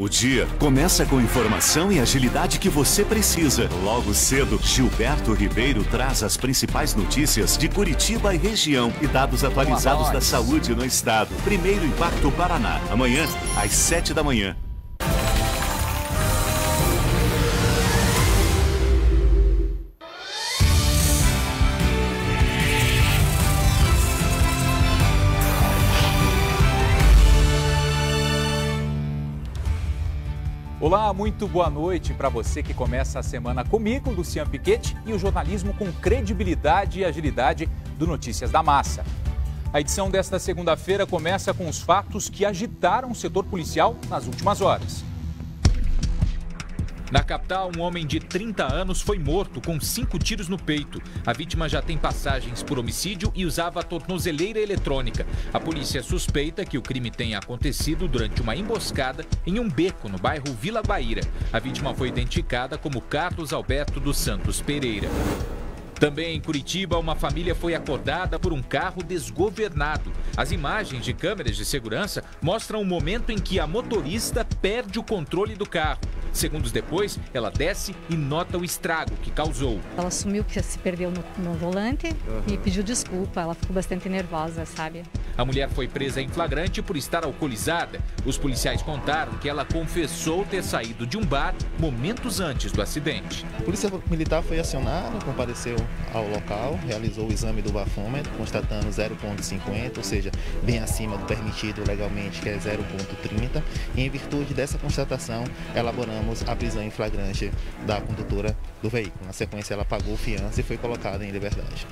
O dia começa com informação e agilidade que você precisa. Logo cedo, Gilberto Ribeiro traz as principais notícias de Curitiba e região e dados atualizados da saúde no estado. Primeiro Impacto Paraná. Amanhã, às sete da manhã. Olá, muito boa noite para você que começa a semana comigo, Luciano Piquete, e o jornalismo com credibilidade e agilidade do Notícias da Massa. A edição desta segunda-feira começa com os fatos que agitaram o setor policial nas últimas horas. Na capital, um homem de 30 anos foi morto com cinco tiros no peito. A vítima já tem passagens por homicídio e usava tornozeleira eletrônica. A polícia suspeita que o crime tenha acontecido durante uma emboscada em um beco no bairro Vila Baíra. A vítima foi identificada como Carlos Alberto dos Santos Pereira. Também em Curitiba, uma família foi acordada por um carro desgovernado. As imagens de câmeras de segurança mostram o momento em que a motorista perde o controle do carro. Segundos depois, ela desce e nota o estrago que causou. Ela assumiu que se perdeu no, no volante uhum. e pediu desculpa. Ela ficou bastante nervosa, sabe? A mulher foi presa em flagrante por estar alcoolizada. Os policiais contaram que ela confessou ter saído de um bar momentos antes do acidente. A polícia militar foi acionada, compareceu ao local, realizou o exame do bafômetro, constatando 0,50, ou seja, bem acima do permitido legalmente, que é 0,30. E em virtude dessa constatação, a prisão em flagrante da condutora do veículo. Na sequência, ela pagou fiança e foi colocada em liberdade.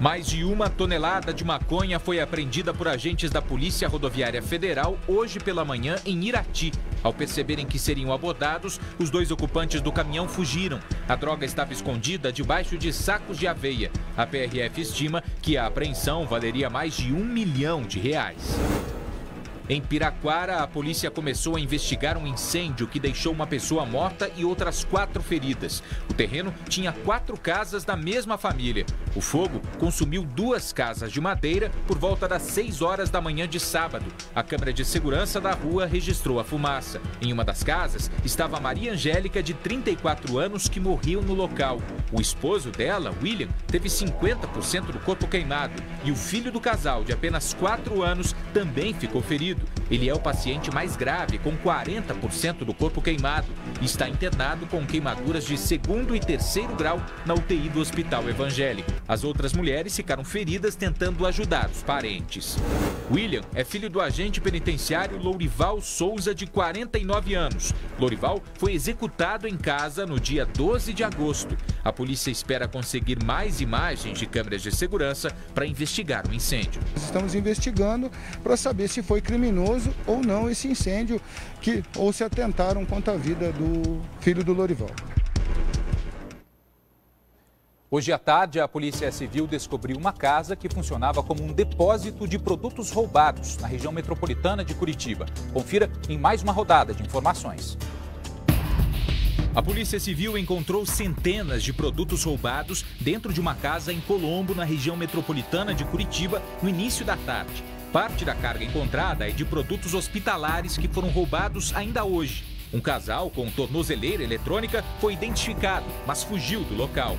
Mais de uma tonelada de maconha foi apreendida por agentes da Polícia Rodoviária Federal hoje pela manhã em Irati. Ao perceberem que seriam abordados, os dois ocupantes do caminhão fugiram. A droga estava escondida debaixo de sacos de aveia. A PRF estima que a apreensão valeria mais de um milhão de reais. Em Piraquara, a polícia começou a investigar um incêndio que deixou uma pessoa morta e outras quatro feridas. O terreno tinha quatro casas da mesma família. O fogo consumiu duas casas de madeira por volta das 6 horas da manhã de sábado. A câmera de segurança da rua registrou a fumaça. Em uma das casas estava Maria Angélica, de 34 anos, que morreu no local. O esposo dela, William, teve 50% do corpo queimado. E o filho do casal, de apenas 4 anos, também ficou ferido. Ele é o paciente mais grave, com 40% do corpo queimado, está internado com queimaduras de segundo e terceiro grau na UTI do Hospital Evangélico. As outras mulheres ficaram feridas tentando ajudar os parentes. William é filho do agente penitenciário Lourival Souza, de 49 anos. Lourival foi executado em casa no dia 12 de agosto. A polícia espera conseguir mais imagens de câmeras de segurança para investigar o incêndio. Estamos investigando para saber se foi criminoso criminoso ou não esse incêndio que ou se atentaram contra a vida do filho do Lorival. Hoje à tarde, a Polícia Civil descobriu uma casa que funcionava como um depósito de produtos roubados na região metropolitana de Curitiba. Confira em mais uma rodada de informações. A Polícia Civil encontrou centenas de produtos roubados dentro de uma casa em Colombo, na região metropolitana de Curitiba, no início da tarde. Parte da carga encontrada é de produtos hospitalares que foram roubados ainda hoje. Um casal com tornozeleira eletrônica foi identificado, mas fugiu do local.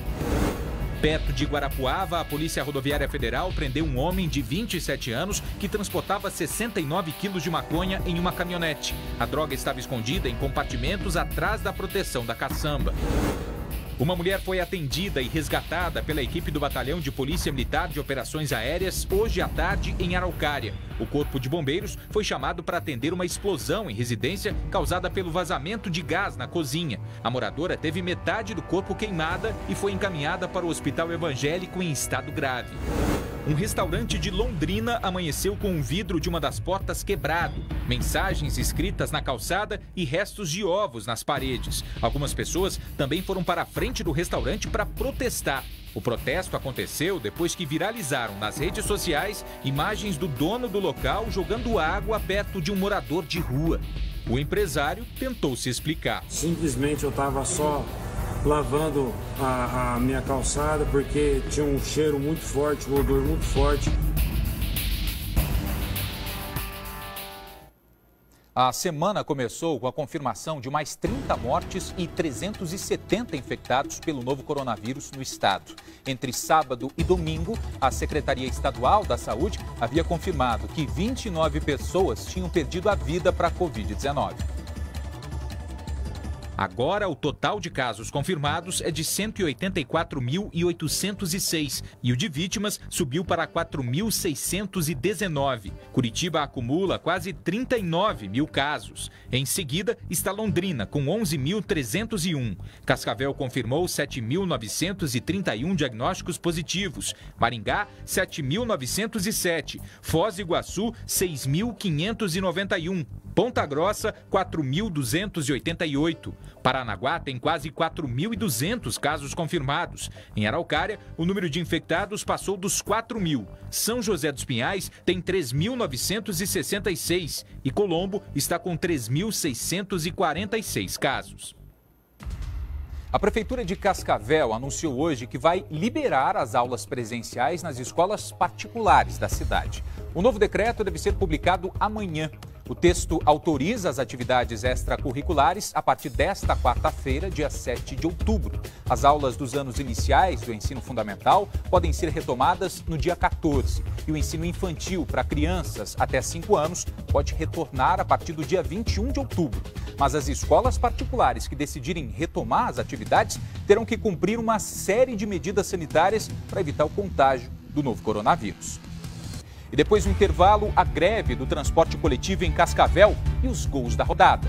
Perto de Guarapuava, a Polícia Rodoviária Federal prendeu um homem de 27 anos que transportava 69 quilos de maconha em uma caminhonete. A droga estava escondida em compartimentos atrás da proteção da caçamba. Uma mulher foi atendida e resgatada pela equipe do Batalhão de Polícia Militar de Operações Aéreas hoje à tarde em Araucária. O Corpo de Bombeiros foi chamado para atender uma explosão em residência causada pelo vazamento de gás na cozinha. A moradora teve metade do corpo queimada e foi encaminhada para o Hospital Evangélico em estado grave. Um restaurante de Londrina amanheceu com um vidro de uma das portas quebrado, mensagens escritas na calçada e restos de ovos nas paredes. Algumas pessoas também foram para a frente do restaurante para protestar. O protesto aconteceu depois que viralizaram nas redes sociais imagens do dono do local jogando água perto de um morador de rua. O empresário tentou se explicar. Simplesmente eu estava só lavando a, a minha calçada porque tinha um cheiro muito forte, um odor muito forte. A semana começou com a confirmação de mais 30 mortes e 370 infectados pelo novo coronavírus no estado. Entre sábado e domingo, a Secretaria Estadual da Saúde havia confirmado que 29 pessoas tinham perdido a vida para a Covid-19. Agora, o total de casos confirmados é de 184.806 e o de vítimas subiu para 4.619. Curitiba acumula quase 39 mil casos. Em seguida, está Londrina, com 11.301. Cascavel confirmou 7.931 diagnósticos positivos. Maringá, 7.907. Foz do Iguaçu, 6.591. Ponta Grossa, 4.288. Paranaguá tem quase 4.200 casos confirmados. Em Araucária, o número de infectados passou dos 4 mil. São José dos Pinhais tem 3.966 e Colombo está com 3.646 casos. A Prefeitura de Cascavel anunciou hoje que vai liberar as aulas presenciais nas escolas particulares da cidade. O novo decreto deve ser publicado amanhã. O texto autoriza as atividades extracurriculares a partir desta quarta-feira, dia 7 de outubro. As aulas dos anos iniciais do ensino fundamental podem ser retomadas no dia 14 e o ensino infantil para crianças até 5 anos pode retornar a partir do dia 21 de outubro. Mas as escolas particulares que decidirem retomar as atividades terão que cumprir uma série de medidas sanitárias para evitar o contágio do novo coronavírus. E depois do intervalo, a greve do transporte coletivo em Cascavel e os gols da rodada.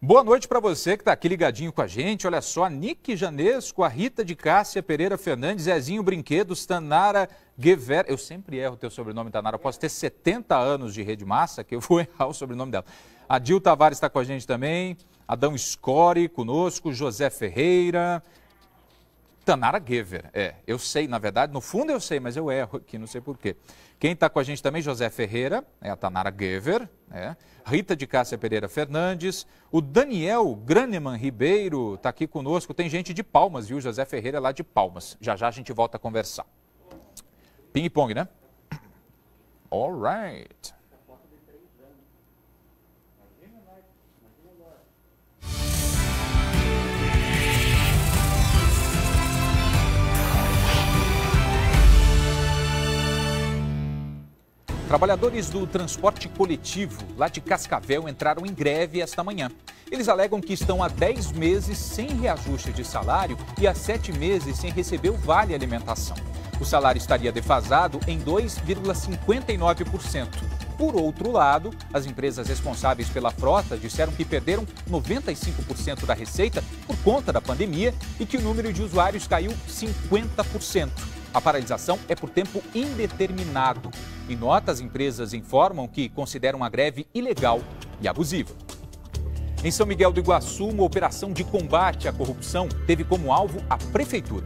Boa noite para você que está aqui ligadinho com a gente. Olha só, Nick Janesco, a Rita de Cássia Pereira Fernandes, Zezinho Brinquedos, Tanara Guever. Eu sempre erro o teu sobrenome, Tanara. posso ter 70 anos de rede massa que eu vou errar o sobrenome dela. A Dil Tavares está com a gente também. Adão Score conosco, José Ferreira. Tanara Gever, é. Eu sei, na verdade, no fundo eu sei, mas eu erro aqui, não sei porquê. Quem está com a gente também, José Ferreira, é a Tanara Gever, é. Rita de Cássia Pereira Fernandes, o Daniel Graneman Ribeiro está aqui conosco. Tem gente de Palmas, viu? José Ferreira é lá de Palmas. Já já a gente volta a conversar. Ping-pong, né? All right. Trabalhadores do transporte coletivo lá de Cascavel entraram em greve esta manhã. Eles alegam que estão há 10 meses sem reajuste de salário e há 7 meses sem receber o vale alimentação. O salário estaria defasado em 2,59%. Por outro lado, as empresas responsáveis pela frota disseram que perderam 95% da receita por conta da pandemia e que o número de usuários caiu 50%. A paralisação é por tempo indeterminado. Em nota, as empresas informam que consideram a greve ilegal e abusiva. Em São Miguel do Iguaçu, uma operação de combate à corrupção teve como alvo a prefeitura.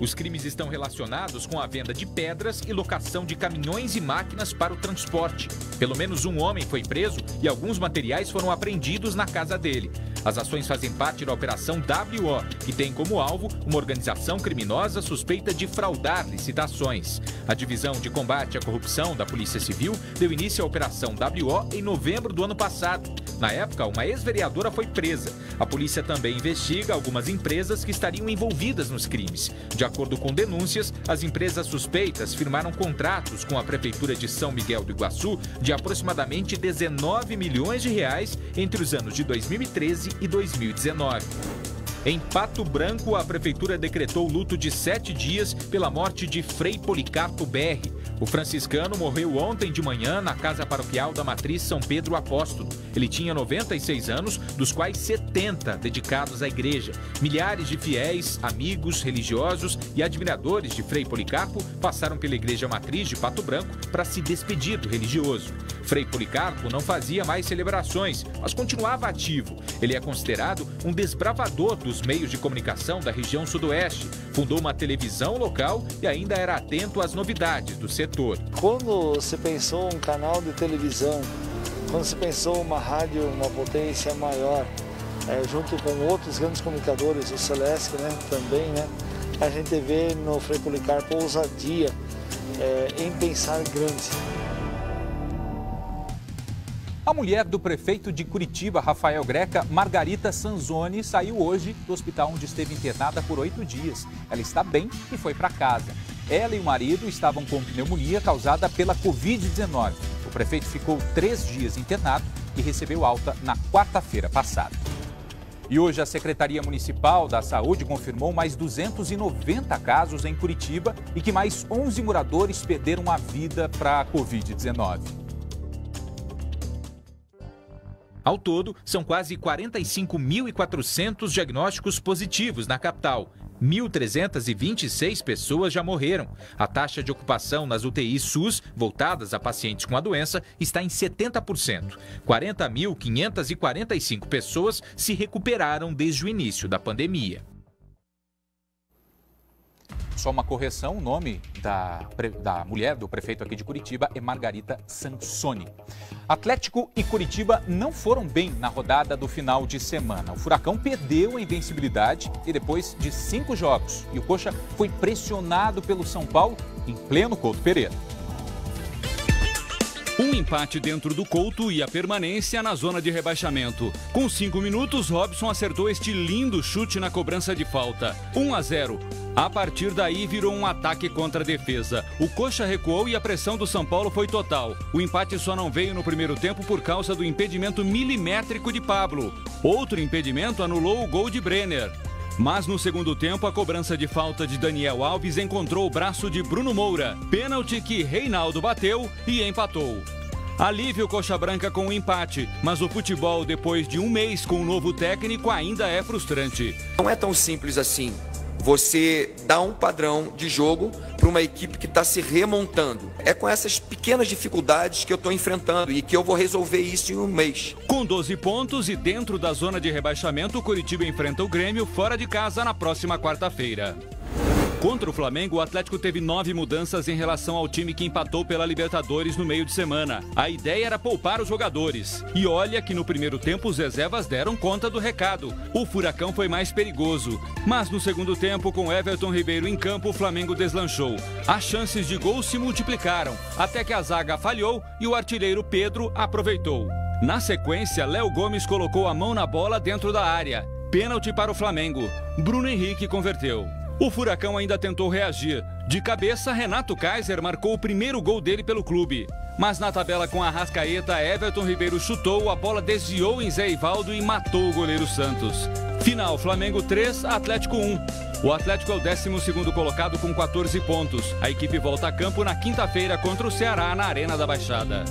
Os crimes estão relacionados com a venda de pedras e locação de caminhões e máquinas para o transporte. Pelo menos um homem foi preso e alguns materiais foram apreendidos na casa dele. As ações fazem parte da Operação WO, que tem como alvo uma organização criminosa suspeita de fraudar licitações. A Divisão de Combate à Corrupção da Polícia Civil deu início à Operação WO em novembro do ano passado. Na época, uma ex-vereadora foi presa. A polícia também investiga algumas empresas que estariam envolvidas nos crimes. De acordo com denúncias, as empresas suspeitas firmaram contratos com a Prefeitura de São Miguel do Iguaçu de aproximadamente 19 milhões de reais entre os anos de 2013 e 2019. Em Pato Branco, a prefeitura decretou luto de sete dias pela morte de Frei Policarpo BR. O franciscano morreu ontem de manhã na casa paroquial da Matriz São Pedro Apóstolo. Ele tinha 96 anos, dos quais 70 dedicados à igreja. Milhares de fiéis, amigos, religiosos e admiradores de Frei Policarpo passaram pela igreja matriz de Pato Branco para se despedir do religioso. Frei Policarpo não fazia mais celebrações, mas continuava ativo. Ele é considerado um desbravador dos meios de comunicação da região sudoeste. Fundou uma televisão local e ainda era atento às novidades do setor. Quando se pensou um canal de televisão, quando se pensou uma rádio, uma potência maior, é, junto com outros grandes comunicadores, o Celeste né, também, né, a gente vê no Frei Policarpo ousadia é, em pensar grande. A mulher do prefeito de Curitiba, Rafael Greca, Margarita Sanzoni, saiu hoje do hospital onde esteve internada por oito dias. Ela está bem e foi para casa. Ela e o marido estavam com pneumonia causada pela Covid-19. O prefeito ficou três dias internado e recebeu alta na quarta-feira passada. E hoje a Secretaria Municipal da Saúde confirmou mais 290 casos em Curitiba e que mais 11 moradores perderam a vida para a Covid-19. Ao todo, são quase 45.400 diagnósticos positivos na capital. 1.326 pessoas já morreram. A taxa de ocupação nas UTIs SUS, voltadas a pacientes com a doença, está em 70%. 40.545 pessoas se recuperaram desde o início da pandemia. Só uma correção, o nome da, da mulher do prefeito aqui de Curitiba é Margarita Sansoni. Atlético e Curitiba não foram bem na rodada do final de semana. O Furacão perdeu a invencibilidade e depois de cinco jogos. E o Coxa foi pressionado pelo São Paulo em pleno Couto Pereira. Um empate dentro do Couto e a permanência na zona de rebaixamento. Com cinco minutos, Robson acertou este lindo chute na cobrança de falta. 1 a 0. A partir daí virou um ataque contra a defesa. O Coxa recuou e a pressão do São Paulo foi total. O empate só não veio no primeiro tempo por causa do impedimento milimétrico de Pablo. Outro impedimento anulou o gol de Brenner. Mas no segundo tempo, a cobrança de falta de Daniel Alves encontrou o braço de Bruno Moura. Pênalti que Reinaldo bateu e empatou. Alívio Coxa Branca com o um empate, mas o futebol, depois de um mês com o um novo técnico, ainda é frustrante. Não é tão simples assim você dá um padrão de jogo para uma equipe que está se remontando. É com essas pequenas dificuldades que eu estou enfrentando e que eu vou resolver isso em um mês. Com 12 pontos e dentro da zona de rebaixamento, o Curitiba enfrenta o Grêmio fora de casa na próxima quarta-feira. Contra o Flamengo, o Atlético teve nove mudanças em relação ao time que empatou pela Libertadores no meio de semana. A ideia era poupar os jogadores. E olha que no primeiro tempo os reservas deram conta do recado. O Furacão foi mais perigoso. Mas no segundo tempo, com Everton Ribeiro em campo, o Flamengo deslanchou. As chances de gol se multiplicaram, até que a zaga falhou e o artilheiro Pedro aproveitou. Na sequência, Léo Gomes colocou a mão na bola dentro da área. Pênalti para o Flamengo. Bruno Henrique converteu. O Furacão ainda tentou reagir. De cabeça, Renato Kaiser marcou o primeiro gol dele pelo clube. Mas na tabela com a Rascaeta, Everton Ribeiro chutou, a bola desviou em Zé Ivaldo e matou o goleiro Santos. Final, Flamengo 3, Atlético 1. O Atlético é o 12º colocado com 14 pontos. A equipe volta a campo na quinta-feira contra o Ceará na Arena da Baixada.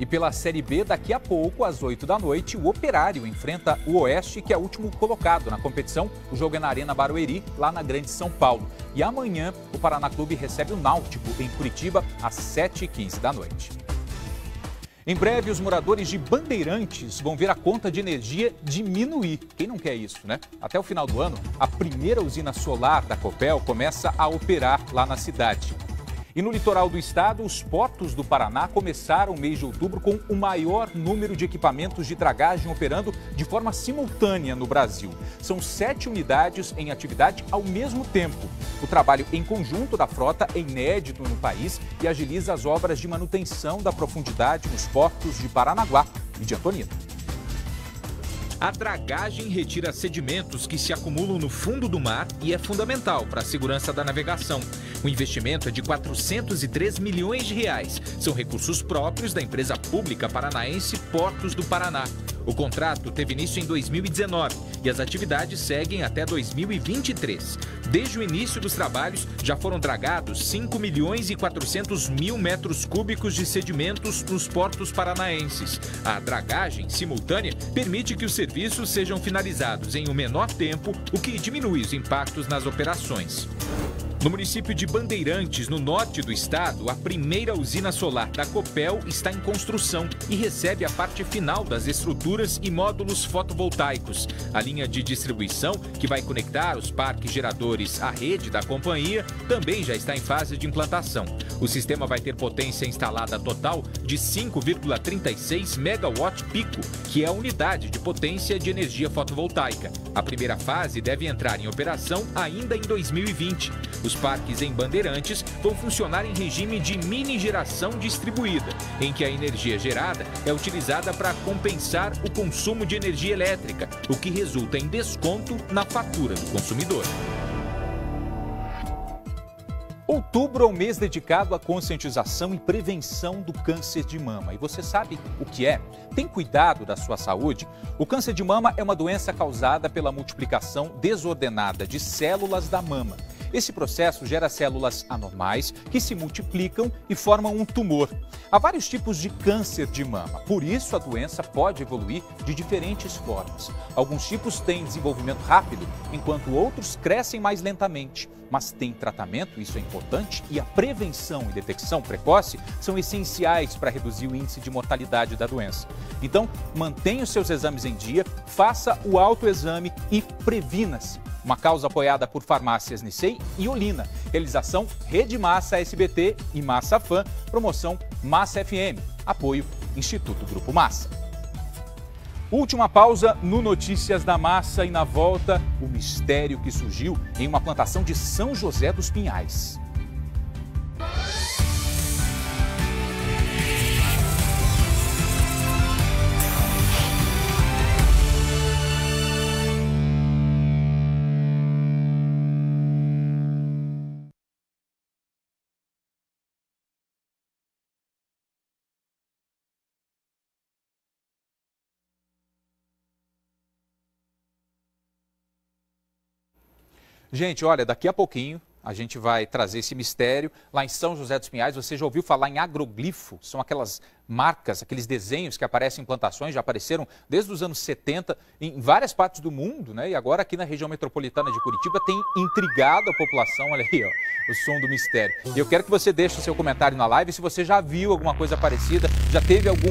E pela Série B, daqui a pouco, às 8 da noite, o Operário enfrenta o Oeste, que é o último colocado na competição. O jogo é na Arena Barueri, lá na Grande São Paulo. E amanhã, o Paraná Clube recebe o Náutico, em Curitiba, às 7h15 da noite. Em breve, os moradores de Bandeirantes vão ver a conta de energia diminuir. Quem não quer isso, né? Até o final do ano, a primeira usina solar da Copel começa a operar lá na cidade. E no litoral do estado, os portos do Paraná começaram o mês de outubro com o maior número de equipamentos de dragagem operando de forma simultânea no Brasil. São sete unidades em atividade ao mesmo tempo. O trabalho em conjunto da frota é inédito no país e agiliza as obras de manutenção da profundidade nos portos de Paranaguá e de Antonina. A dragagem retira sedimentos que se acumulam no fundo do mar e é fundamental para a segurança da navegação. O investimento é de 403 milhões de reais. São recursos próprios da empresa pública paranaense Portos do Paraná. O contrato teve início em 2019 e as atividades seguem até 2023. Desde o início dos trabalhos, já foram dragados 5 milhões e 400 mil metros cúbicos de sedimentos nos portos paranaenses. A dragagem simultânea permite que os serviços sejam finalizados em um menor tempo, o que diminui os impactos nas operações. No município de Bandeirantes, no norte do estado, a primeira usina solar da Copel está em construção e recebe a parte final das estruturas e módulos fotovoltaicos. A linha de distribuição, que vai conectar os parques geradores à rede da companhia, também já está em fase de implantação. O sistema vai ter potência instalada total de 5,36 megawatt pico, que é a unidade de potência de energia fotovoltaica. A primeira fase deve entrar em operação ainda em 2020. Os parques em Bandeirantes vão funcionar em regime de mini geração distribuída, em que a energia gerada é utilizada para compensar o consumo de energia elétrica, o que resulta em desconto na fatura do consumidor. Outubro é o mês dedicado à conscientização e prevenção do câncer de mama. E você sabe o que é? Tem cuidado da sua saúde? O câncer de mama é uma doença causada pela multiplicação desordenada de células da mama. Esse processo gera células anormais que se multiplicam e formam um tumor. Há vários tipos de câncer de mama, por isso a doença pode evoluir de diferentes formas. Alguns tipos têm desenvolvimento rápido, enquanto outros crescem mais lentamente. Mas tem tratamento, isso é importante, e a prevenção e detecção precoce são essenciais para reduzir o índice de mortalidade da doença. Então, mantenha os seus exames em dia, faça o autoexame e previna-se. Uma causa apoiada por farmácias Nicei e Olina. Realização Rede Massa SBT e Massa Fã. Promoção Massa FM. Apoio Instituto Grupo Massa. Última pausa no Notícias da Massa e na volta, o mistério que surgiu em uma plantação de São José dos Pinhais. Gente, olha, daqui a pouquinho a gente vai trazer esse mistério. Lá em São José dos Pinhais, você já ouviu falar em agroglifo? São aquelas marcas, aqueles desenhos que aparecem em plantações, já apareceram desde os anos 70 em várias partes do mundo, né? E agora aqui na região metropolitana de Curitiba tem intrigado a população. Olha aí, ó, o som do mistério. E eu quero que você deixe o seu comentário na live se você já viu alguma coisa parecida, já teve algum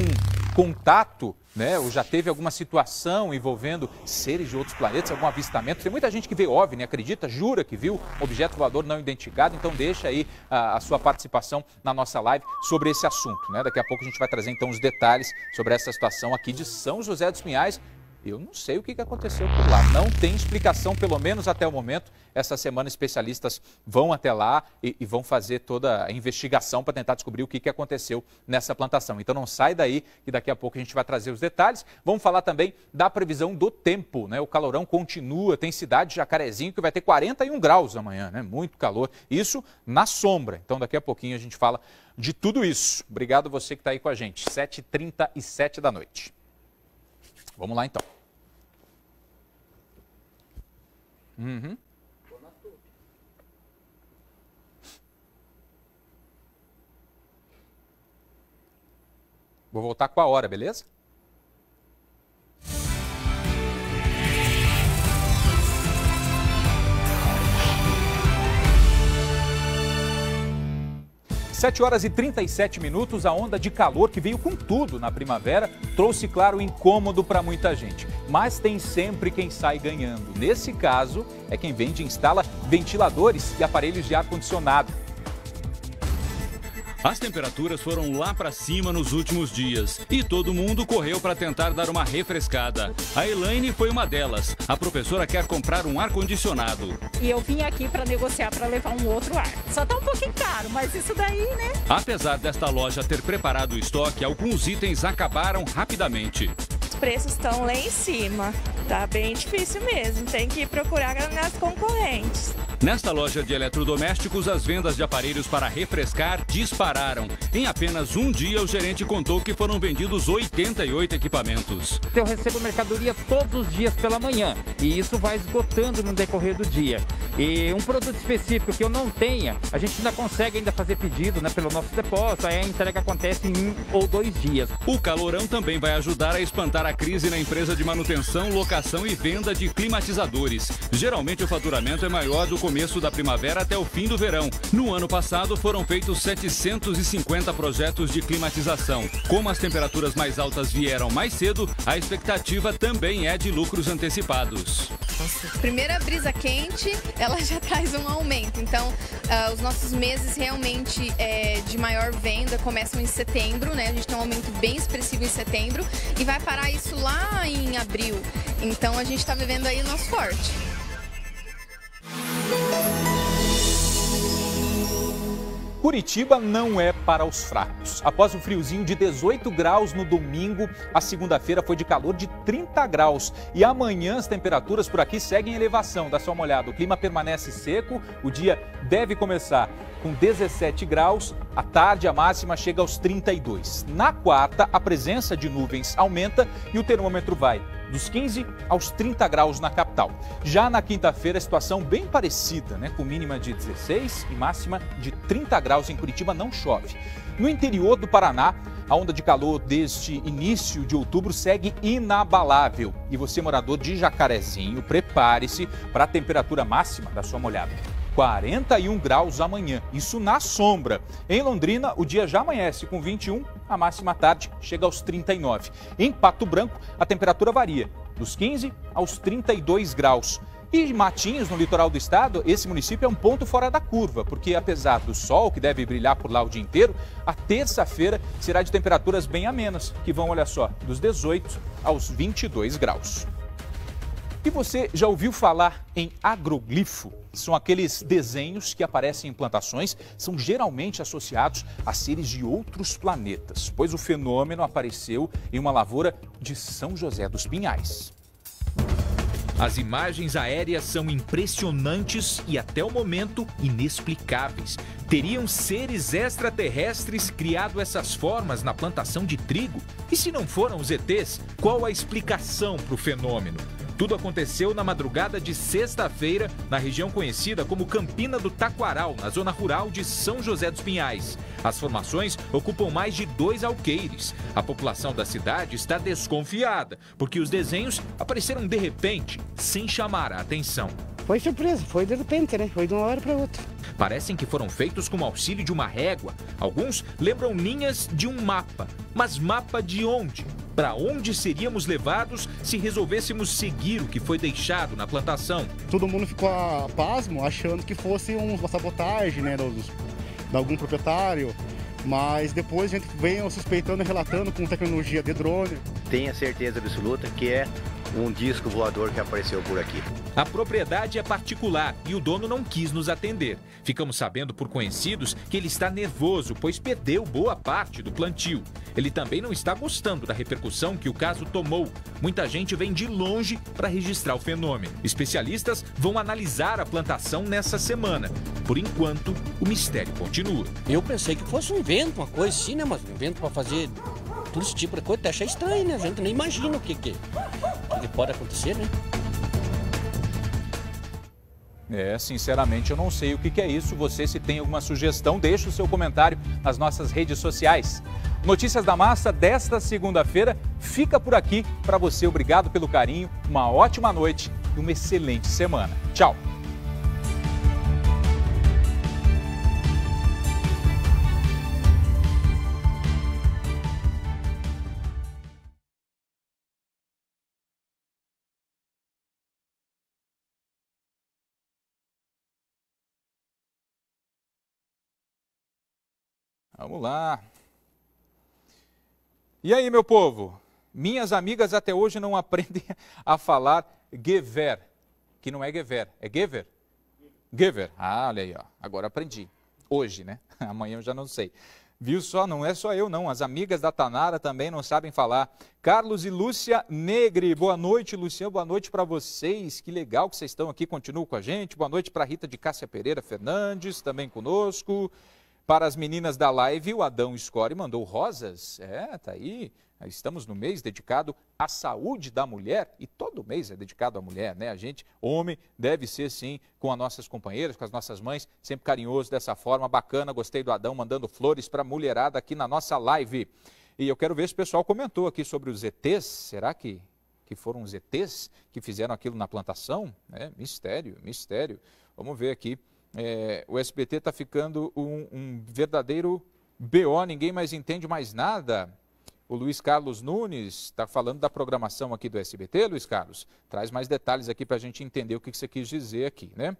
contato, né, ou já teve alguma situação envolvendo seres de outros planetas, algum avistamento. Tem muita gente que vê OVNI, acredita, jura que viu objeto voador não identificado, então deixa aí a, a, sua participação na nossa live sobre esse assunto. Né? Daqui a pouco a gente vai trazer então os detalhes sobre essa situação aqui de São José dos Pinhais, eu não sei o que aconteceu por lá. Não tem explicação, pelo menos até o momento. Essa semana, especialistas vão até lá e, e vão fazer toda a investigação para tentar descobrir o que aconteceu nessa plantação. Então, não sai daí, que daqui a pouco a gente vai trazer os detalhes. Vamos falar também da previsão do tempo. Né? O calorão continua. Tem cidade de Jacarezinho que vai ter 41 graus amanhã, né? muito calor. Isso na sombra. Então, daqui a pouquinho a gente fala de tudo isso. Obrigado você que está aí com a gente. 7h37 da noite. Vamos lá então. Uhum. Vou voltar com a hora, beleza? 7 horas e 37 minutos, a onda de calor que veio com tudo na primavera trouxe, claro, incômodo para muita gente. Mas tem sempre quem sai ganhando. Nesse caso, é quem vende e instala ventiladores e aparelhos de ar-condicionado. As temperaturas foram lá para cima nos últimos dias e todo mundo correu para tentar dar uma refrescada. A Elaine foi uma delas. A professora quer comprar um ar-condicionado. E eu vim aqui para negociar para levar um outro ar. Só tá um pouquinho caro, mas isso daí, né? Apesar desta loja ter preparado o estoque, alguns itens acabaram rapidamente. Os preços estão lá em cima. Tá bem difícil mesmo. Tem que procurar nas concorrentes. Nesta loja de eletrodomésticos, as vendas de aparelhos para refrescar dispararam. Em apenas um dia, o gerente contou que foram vendidos 88 equipamentos. Eu recebo mercadoria todos os dias pela manhã e isso vai esgotando no decorrer do dia. E um produto específico que eu não tenha, a gente ainda consegue ainda fazer pedido né, pelo nosso depósito, aí a entrega acontece em um ou dois dias. O calorão também vai ajudar a espantar a crise na empresa de manutenção, locação e venda de climatizadores. Geralmente o faturamento é maior do começo da primavera até o fim do verão. No ano passado foram feitos 750 projetos de climatização. Como as temperaturas mais altas vieram mais cedo, a expectativa também é de lucros antecipados. Primeira brisa quente, ela já traz um aumento. Então, uh, os nossos meses realmente é, de maior venda começam em setembro, né? A gente tem um aumento bem expressivo em setembro e vai parar isso lá em abril. Então, a gente está vivendo aí o nosso forte. Curitiba não é para os fracos. Após o friozinho de 18 graus no domingo, a segunda-feira foi de calor de 30 graus. E amanhã as temperaturas por aqui seguem em elevação. Dá só uma olhada, o clima permanece seco, o dia deve começar com 17 graus, à tarde a máxima chega aos 32. Na quarta, a presença de nuvens aumenta e o termômetro vai dos 15 aos 30 graus na capital. Já na quinta-feira, a situação bem parecida, né? com mínima de 16 e máxima de 30 graus em Curitiba, não chove. No interior do Paraná, a onda de calor deste início de outubro segue inabalável. E você, morador de Jacarezinho, prepare-se para a temperatura máxima da sua molhada. 41 graus amanhã, isso na sombra. Em Londrina, o dia já amanhece com 21, a máxima tarde chega aos 39. Em Pato Branco, a temperatura varia dos 15 aos 32 graus. E Matinhos, no litoral do estado, esse município é um ponto fora da curva, porque apesar do sol, que deve brilhar por lá o dia inteiro, a terça-feira será de temperaturas bem amenas, que vão, olha só, dos 18 aos 22 graus. E você já ouviu falar em agroglifo? São aqueles desenhos que aparecem em plantações, são geralmente associados a seres de outros planetas, pois o fenômeno apareceu em uma lavoura de São José dos Pinhais. As imagens aéreas são impressionantes e até o momento inexplicáveis. Teriam seres extraterrestres criado essas formas na plantação de trigo? E se não foram os ETs, qual a explicação para o fenômeno? Tudo aconteceu na madrugada de sexta-feira, na região conhecida como Campina do Taquaral, na zona rural de São José dos Pinhais. As formações ocupam mais de dois alqueires. A população da cidade está desconfiada, porque os desenhos apareceram de repente, sem chamar a atenção. Foi surpresa, foi de repente, né? Foi de uma hora para outra. Parecem que foram feitos com o auxílio de uma régua. Alguns lembram linhas de um mapa. Mas mapa de onde? Para onde seríamos levados se resolvêssemos seguir o que foi deixado na plantação? Todo mundo ficou a pasmo achando que fosse uma sabotagem, né, dos, de algum proprietário. Mas depois a gente vem suspeitando e relatando com tecnologia de drone. Tenha certeza absoluta que é um disco voador que apareceu por aqui. A propriedade é particular e o dono não quis nos atender. Ficamos sabendo por conhecidos que ele está nervoso, pois perdeu boa parte do plantio. Ele também não está gostando da repercussão que o caso tomou. Muita gente vem de longe para registrar o fenômeno. Especialistas vão analisar a plantação nessa semana. Por enquanto, o mistério continua. Eu pensei que fosse um evento, uma coisa assim, né? Mas um evento para fazer tudo esse tipo de coisa, até achei estranho, né? A gente nem imagina o que, que, que pode acontecer, né? É, sinceramente eu não sei o que, é isso. Você, se tem alguma sugestão, deixe o seu comentário nas nossas redes sociais. Notícias da Massa desta segunda-feira fica por aqui para você. Obrigado pelo carinho, uma ótima noite e uma excelente semana. Tchau! Vamos lá. E aí, meu povo? Minhas amigas até hoje não aprendem a falar gever, que não é gever, é gever? Gever. Ah, olha aí, ó. agora aprendi. Hoje, né? Amanhã eu já não sei. Viu só? Não é só eu, não. As amigas da Tanara também não sabem falar. Carlos e Lúcia Negre. Boa noite, Luciano. Boa noite para vocês. Que legal que vocês estão aqui, continuam com a gente. Boa noite para Rita de Cássia Pereira Fernandes, também conosco. Para as meninas da live, o Adão Score mandou rosas. É, tá aí. Estamos no mês dedicado à saúde da mulher e todo mês é dedicado à mulher, né? A gente, homem, deve ser sim com as nossas companheiras, com as nossas mães, sempre carinhoso dessa forma, bacana. Gostei do Adão mandando flores para a mulherada aqui na nossa live. E eu quero ver se o pessoal comentou aqui sobre os ETs. Será que, que foram os ETs que fizeram aquilo na plantação? É, mistério, mistério. Vamos ver aqui. É, o SBT está ficando um, um verdadeiro BO, ninguém mais entende mais nada. O Luiz Carlos Nunes está falando da programação aqui do SBT, Luiz Carlos. Traz mais detalhes aqui para a gente entender o que, que você quis dizer aqui, né?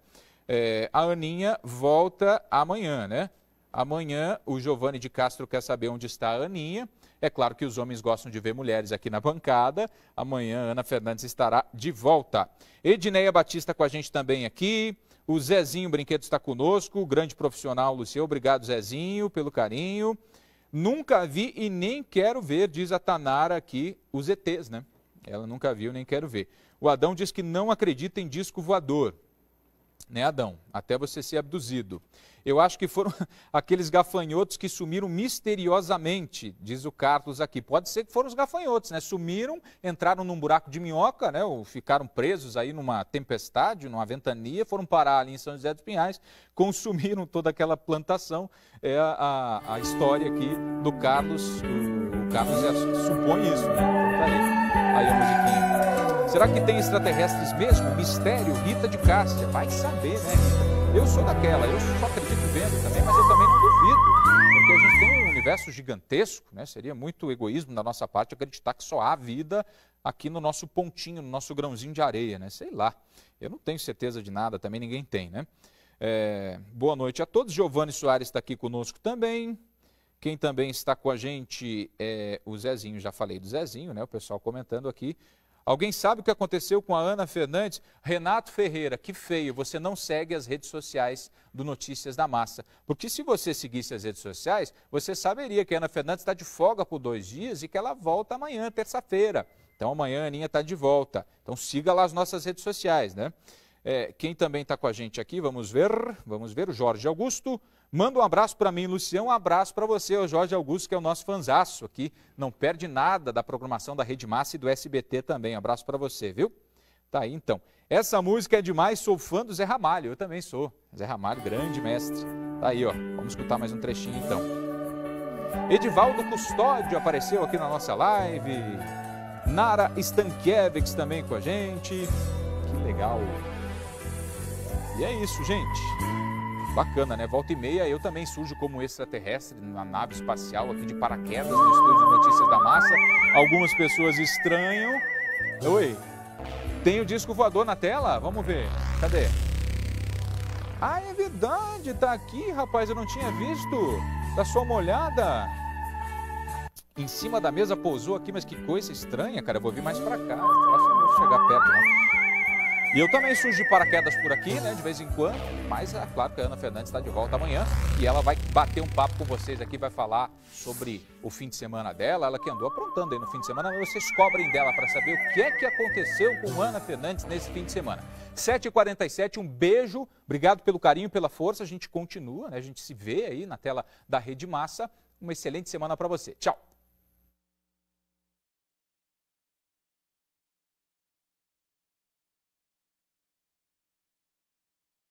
É, a Aninha volta amanhã, né? Amanhã o Giovanni de Castro quer saber onde está a Aninha. É claro que os homens gostam de ver mulheres aqui na bancada. Amanhã Ana Fernandes estará de volta. Edneia Batista com a gente também aqui. O Zezinho Brinquedo está conosco, o grande profissional Luciano. Obrigado, Zezinho, pelo carinho. Nunca vi e nem quero ver, diz a Tanara aqui, os ETs, né? Ela nunca viu, nem quero ver. O Adão diz que não acredita em disco voador. Né, Adão? Até você ser abduzido. Eu acho que foram aqueles gafanhotos que sumiram misteriosamente, diz o Carlos aqui. Pode ser que foram os gafanhotos, né? Sumiram, entraram num buraco de minhoca, né? Ou ficaram presos aí numa tempestade, numa ventania, foram parar ali em São José dos Pinhais, consumiram toda aquela plantação. É a, a, história aqui do Carlos. O, Carlos supõe isso, né? Tá aí. aí a musiquinha. Será que tem extraterrestres mesmo? Mistério, Rita de Cássia. Vai saber, né, Rita? Eu sou daquela, eu só acredito vendo também, mas eu também não duvido, porque a gente tem um universo gigantesco, né? Seria muito egoísmo da nossa parte acreditar que só há vida aqui no nosso pontinho, no nosso grãozinho de areia, né? Sei lá. Eu não tenho certeza de nada, também ninguém tem, né? É, boa noite a todos. Giovanni Soares está aqui conosco também. Quem também está com a gente é o Zezinho, já falei do Zezinho, né? O pessoal comentando aqui. Alguém sabe o que aconteceu com a Ana Fernandes? Renato Ferreira, que feio, você não segue as redes sociais do Notícias da Massa. Porque se você seguisse as redes sociais, você saberia que a Ana Fernandes está de folga por dois dias e que ela volta amanhã, terça-feira. Então amanhã a Aninha está de volta. Então siga lá as nossas redes sociais, né? É, quem também está com a gente aqui, vamos ver, vamos ver, o Jorge Augusto. Manda um abraço para mim, Lucião, um abraço para você, o Jorge Augusto, que é o nosso fanzaço aqui. Não perde nada da programação da Rede Massa e do SBT também. Um abraço para você, viu? Tá aí então. Essa música é demais, sou fã do Zé Ramalho, eu também sou. Zé Ramalho, grande mestre. Tá aí, ó. Vamos escutar mais um trechinho então. Edivaldo Custódio apareceu aqui na nossa live. Nara Stankiewicz também com a gente. Que legal. E é isso, gente. Bacana, né? Volta e meia eu também surjo como extraterrestre na nave espacial aqui de paraquedas no estúdio de notícias da massa. Algumas pessoas estranham. Oi, tem o disco voador na tela? Vamos ver. Cadê? Ah, é verdade, tá aqui, rapaz, eu não tinha visto. Dá só uma olhada. Em cima da mesa pousou aqui, mas que coisa estranha, cara. Eu vou vir mais pra cá. Acho não vou chegar perto, não. E eu também surjo de paraquedas por aqui, né, de vez em quando, mas é claro que a Ana Fernandes está de volta amanhã e ela vai bater um papo com vocês aqui, vai falar sobre o fim de semana dela, ela que andou aprontando aí no fim de semana, mas vocês cobrem dela para saber o que é que aconteceu com Ana Fernandes nesse fim de semana. 7h47, um beijo, obrigado pelo carinho, pela força, a gente continua, né, a gente se vê aí na tela da Rede Massa, uma excelente semana para você. Tchau!